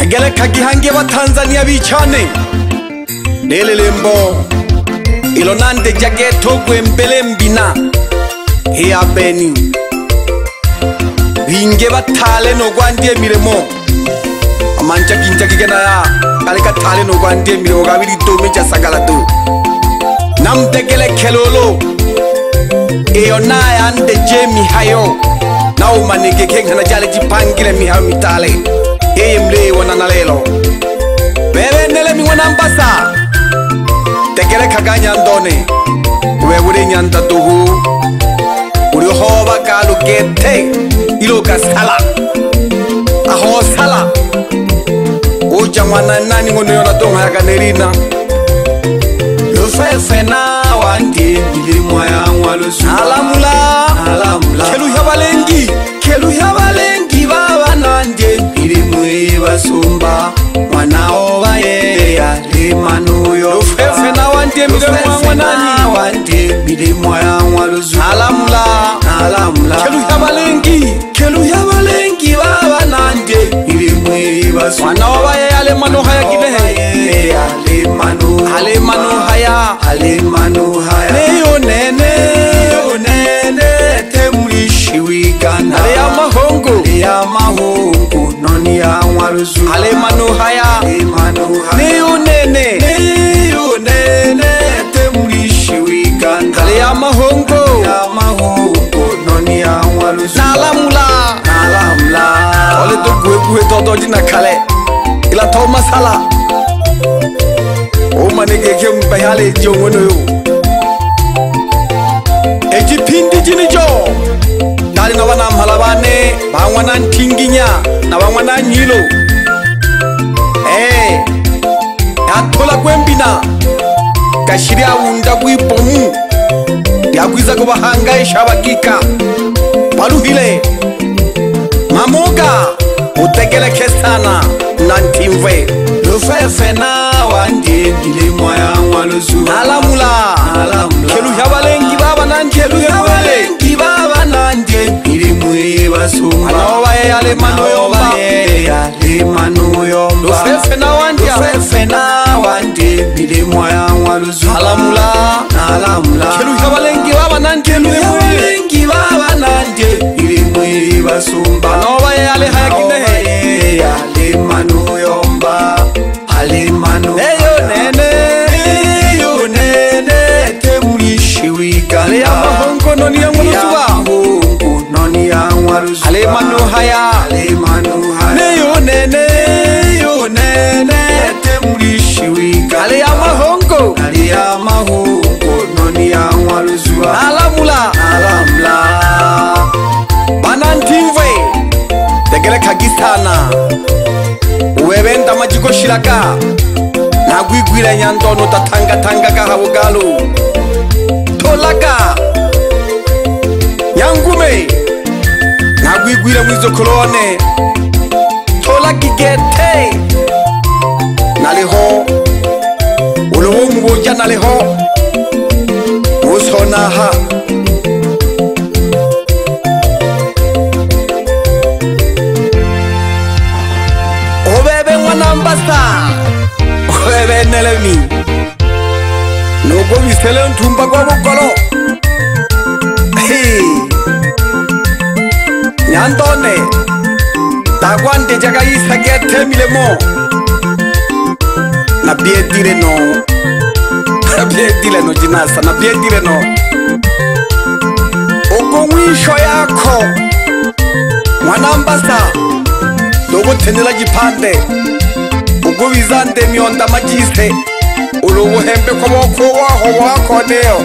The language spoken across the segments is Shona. egelekagihange batanzaniya bicane nelelembo ilo nande jagetogwe mbele mbina heya beni binge batale nogwandie milemo amanja ginja gigenaya gale gatale nogwandie milemo gabili dome ja sagalado namdegelekelolo eyo nayande jemihayo nao manekekeng sana jale dipankele mihau mitale eye mlee wa nanalelo bebe nele mingwe nambasa tekele khaka nyandone we uri nyantatuhu uri hoba kalukete ilo ka sala aho sala uja ngwana nani ngono yona tonga ya kanelina lusefena wandi ndiri mwaya ngwalusala mulaa mlaeluyabalengi keluyabalengi babanange ilimwe basumba wanao bayeya lemanuyo wante milimwa yamwaluzuluyabalengi keluyabalengi babanange ilimwe basumbawanao bayeya lemanuha ya gibehe alemanuhaya alemanuhaya Le alemanuhaya niyunene etemulishi wiganda kale ya mahongo noni ya nalamula nalamula ole to kuekue todoji na kale ila to masala omanegeke mpehale jowenoyo eji pindi jini jo dali na wana mhala bane bangwana ntinginya na bangwana nyilo athola kwembina kaxiri aunda kuipomu ndiakwiza kuvahanga exavakika valuhile mamuka u tekele khesana na ntimve lufefena wa ndiendile moya n'walusu alamula khelu ya valengi va va na ndlelu ya valengi va va na ndiendile moye vasumbaanaova eyale manoyoba eyale man fena wandebile mwaya wa luzuaalamulaalamulakeluyabalengi babanandeluyabalengi babanande ilimwe basumba nobaye alehayakineyale manu yomba ale manu eyo nene ubebenda amajigo shiraga nagwigwiranyandono tatangatanga gaha bugalo tolaga nyangume nagwigwire mwizo kolone tolagigete naliho ulobomubuja naliho ngiphetheleni thumba kwabugolo nyantone takwande jakayisa kethemile mo napietile no napietile no jinasa napietile no okongwisho yakho mwanambasa nokuthenela jiphande okubizande mionda majiste urubuhembe kw'amaboko waho wakoneo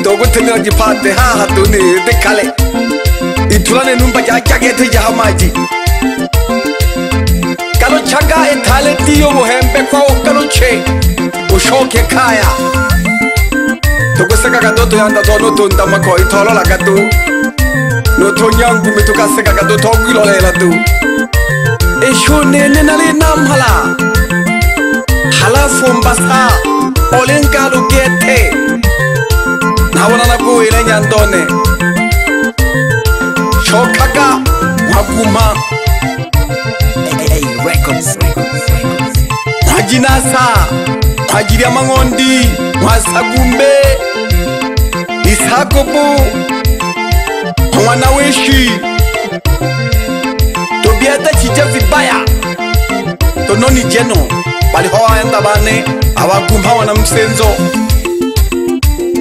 ndogutemera ha haha dunide kale itulane numba jajagete jahamaji kalo chaga ethale diyo buhembe che. Usho ke kaya tukuseka kandoto yanda tono tundamako itolola katu seka tukaseka kandu togwilolela tu ishunene namhala. ala fumbasa olinkalu gete nawonana nyandone chokaka wakuma hey, hey, records, records, records. mang'ondi mwasagumbe isakobu mwana wishi tobieta chija vibaya tononi jeno vari pavaenda vane havaguma wana musenzo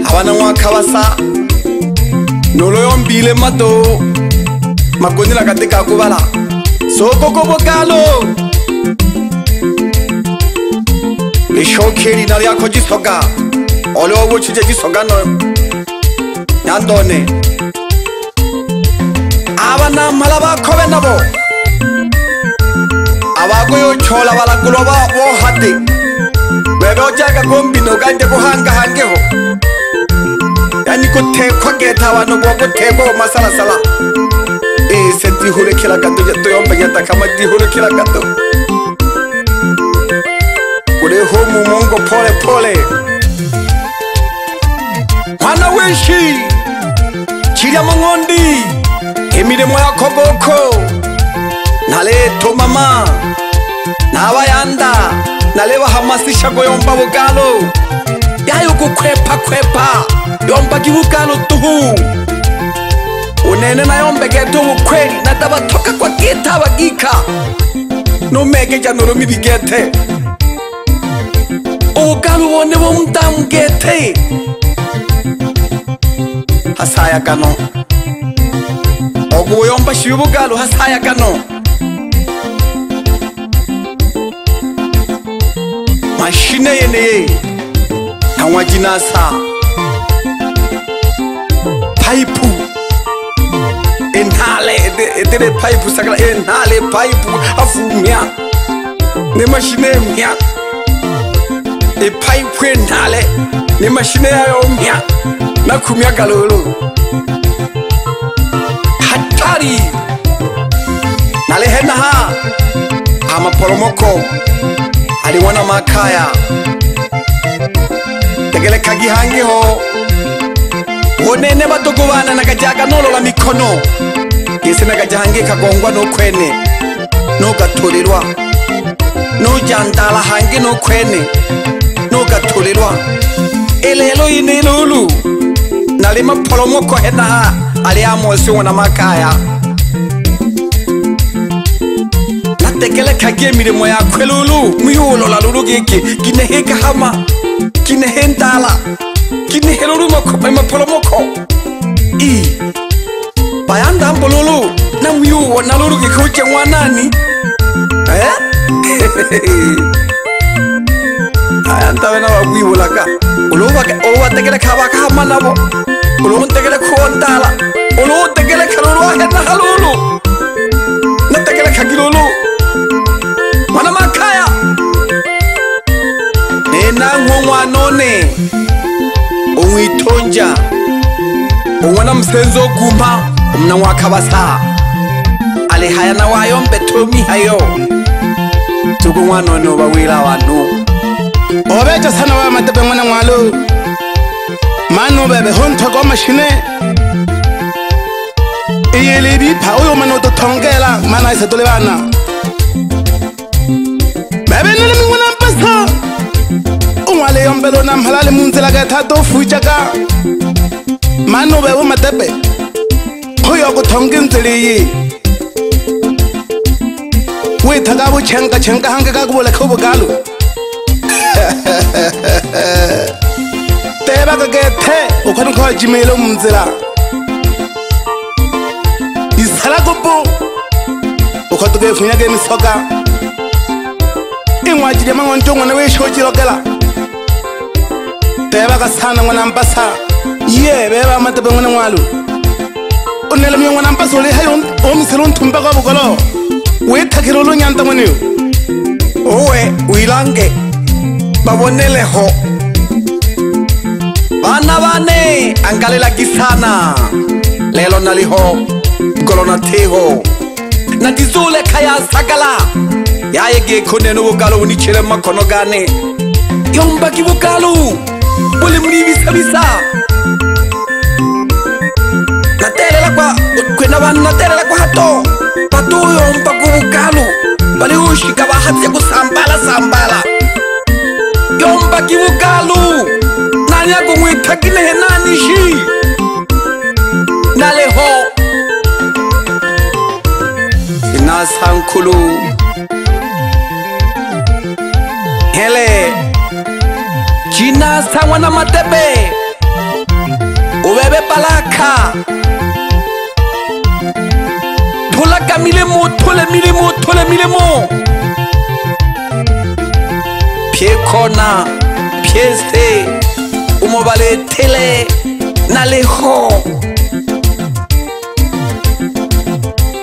havana mwaka vasa nholo yombile mato magonela katika kuvala sokokovokalo lishoki rina ryako jisoga olewo vuchije jisogano nyandone avana mala vakhove navo abakuyothola balakulo bohate bebeotaka kombino kante kuhangahangeho yani kuthekhwa ketha abantu bokuthekhwaho masalasala e eh, setihulekhela kato yatoyombanyataka matihulekhela kato kuleho mumongo phole phole mwana weshi chilya mongondi emilemo yakhobokho naletho mama nabayanda nalebahamasishago yomba bokalo yayokukhwephakhwepha yomba kibukalo tuhu unene nayombegeto bukhweni natabathoka kwakitha bakikha nomeke janoromi bigethe obukalo bone bomtamgethe hasaya kano okuboyomba shiwi bukalo hasaya kano mashine yeneye kamwajinasa paipu enhale edere e- paipu sakala enhale paipu afu mya nemashine emya epaipu enhale nemashine yayo e mya nakumya galolo hatari nalehenaha amapolomoko hariho n'amakaya tegereka gihangeho wonene badugubana nagajaga nolola mikono ese nagajahange kagongwa nukwene nugaturirwa nujandala hange nukwene nugaturirwa elelo inilulu nalima polomoko henaha ali amosi wona makaya ntekele kgake medimo ya kgwelolo mo yoolola lologeke ke nege kagama ke nege ntala ke negelolo maphelomokgo e bayandampololo na mo yo ona lologeke o tsengwa nane e ayantabena ba boibolaka oloo batekele kga baka gama nabo olo ntekele kgo ntala olo o tekele kgelolo wa genagalolo natekele kgakilolo one umwitonja ubona msenzi ogumba umna wakho abasa alihayana wayo mbetomihayo tuku ngwanone uba wila wanu obeja sana wa matebe ngwana ngwalo manu bebe hontoko mashine iyele bipha uyo mana utothonkela mana isetole e bana bebe nele mingwana wale yombelo na mhala le munzela ke thato fucha ka mano bebo matepe khoyo go thongke ntle ye we thaka bo chenka chenka hanga ka go bola khobo galo teba ka ke the o khone khoa jimelo munzela isala go bo o khotoke funya ke misoka ngwa jide mangwa ntongwana we shotsi lokela beba ka sana ngwana mpasa ye beba matebe ngwana ngwalo o ne le mo ngwana mpasa le ha yo o mo selo nthumpa ka bokolo o e thakelo lo nyanta ngwana yo o we o ilange ba bonele ho bana bane angale la kisana lelo na liho kolo na theho na dizule khaya sakala ya ye ke khone no bokalo ni chele makono gane yomba ki bokalo o le modibi sabisa latelela kwa okgwena ba nnatelela kwa gato bato yong ba ko bokalo ba le oši ka ba gatsya ko sambala-sambala yong ba ke bokalo nane ya kongwe thakilege naneši na leho ke na sankgolong mina tshangwa na matepe o bebe palakha thola kamile mo thole mile mo thole mile mo phe khona phe se o mo bale thele na le ho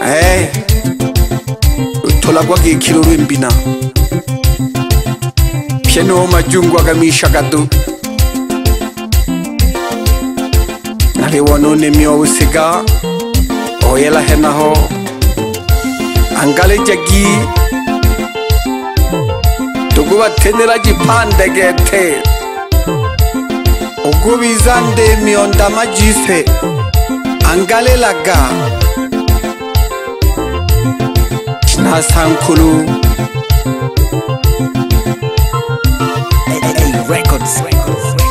hey thola kwa ke khilo re mpina cheno majungwa kamisha kadu nali wano ne mio usiga oyela hena ho angale jagi tukuba tenera jipande gete ukubiza nde mio ndama jise angale laga chinasankulu Records. Records.